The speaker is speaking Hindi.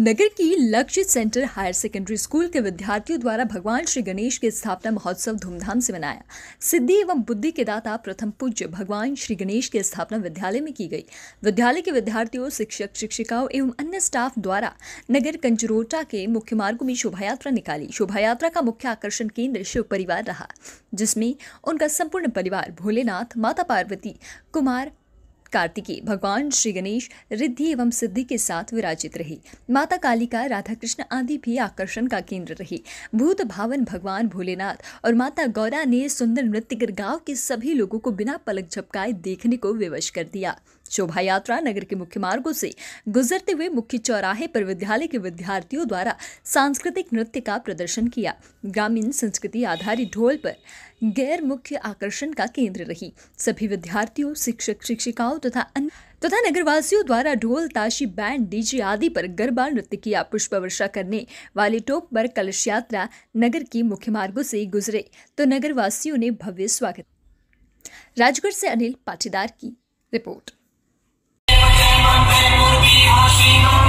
नगर की लक्ष्य सेंटर हायर सेकेंडरी स्कूल के विद्यार्थियों द्वारा भगवान श्री गणेश के स्थापना महोत्सव धूमधाम से मनाया। सिद्धि एवं बुद्धि के दाता प्रथम पूज्य भगवान श्री गणेश की स्थापना विद्यालय में की गई। विद्यालय के विद्यार्थियों, शिक्षक, शिक्षिकाओं एवं अन्य स्टाफ द्वारा नगर कंजरोटा के मुख्य मार्गो में शोभा यात्रा निकाली। शोभा यात्रा का मुख्य आकर्षण केंद्र शिव परिवार रहा, जिसमें उनका संपूर्ण परिवार भोलेनाथ, माता पार्वती, कुमार कार्तिकी भगवान श्री गणेश रिद्धि एवं सिद्धि के साथ विराजित रही। माता कालिका राधा कृष्ण आदि भी आकर्षण का केंद्र रही। भूत भावन भगवान भोलेनाथ और माता गौरा ने सुंदर नृत्य कर गाँव के सभी लोगों को बिना पलक झपकाए देखने को विवश कर दिया। शोभा यात्रा नगर के मुख्य मार्गों से गुजरते हुए मुख्य चौराहे पर विद्यालय के विद्यार्थियों द्वारा सांस्कृतिक नृत्य का प्रदर्शन किया। ग्रामीण संस्कृति आधारित ढोल पर गैर मुख्य आकर्षण का केंद्र रही। सभी विद्यार्थियों, शिक्षक, शिक्षिकाओं तथा अन्य तथा नगरवासियों द्वारा ढोल, ताशी, बैंड, डीजे आदि पर गरबा नृत्य किया। पुष्प वर्षा करने वाले टोप पर कलश यात्रा नगर के मुख्य मार्गों से गुजरे तो नगरवासियों ने भव्य स्वागत। राजगढ़ से अनिल पाटीदार की रिपोर्ट। Hiroshima.